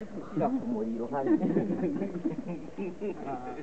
Ecco, morì, lo fai. Ah.